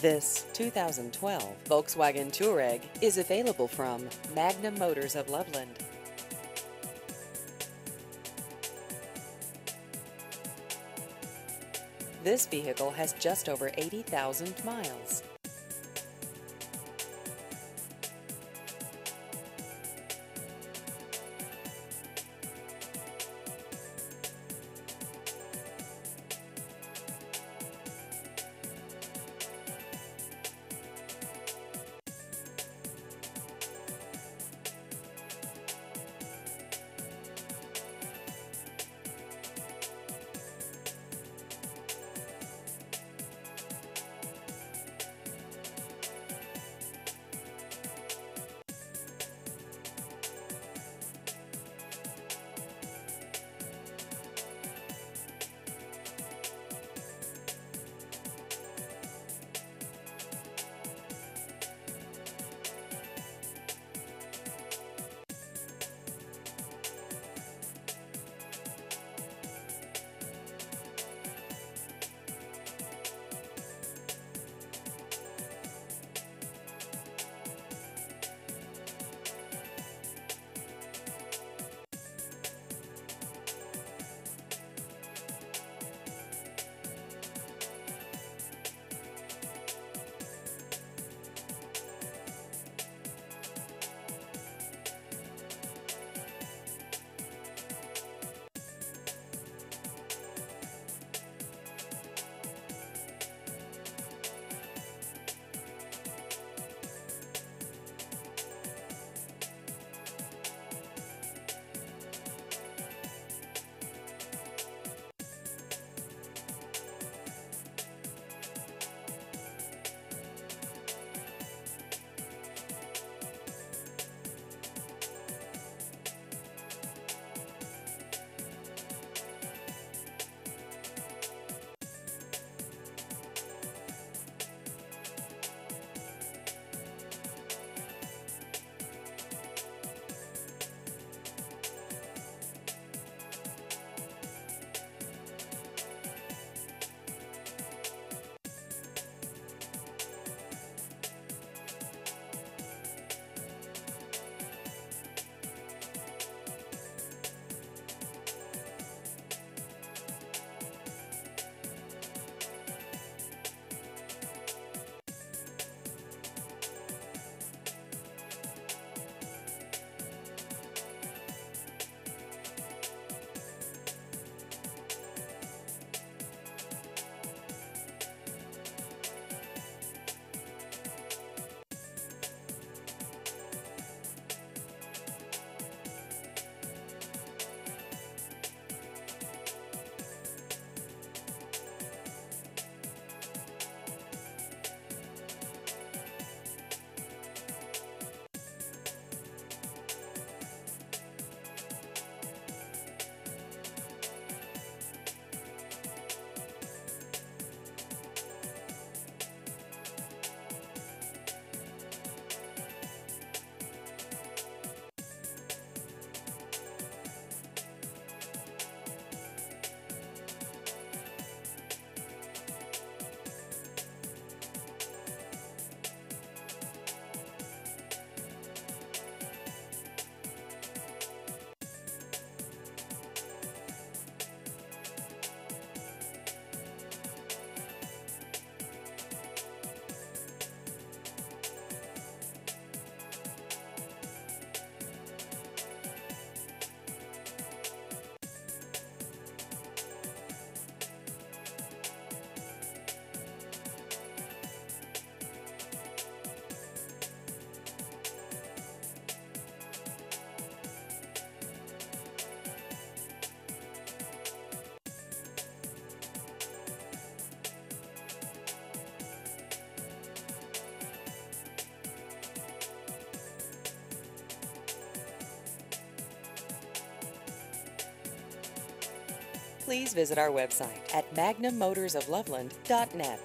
This 2012 Volkswagen Touareg is available from Magnum Motors of Loveland. This vehicle has just over 80,000 miles. Please visit our website at magnummotorsofloveland.net.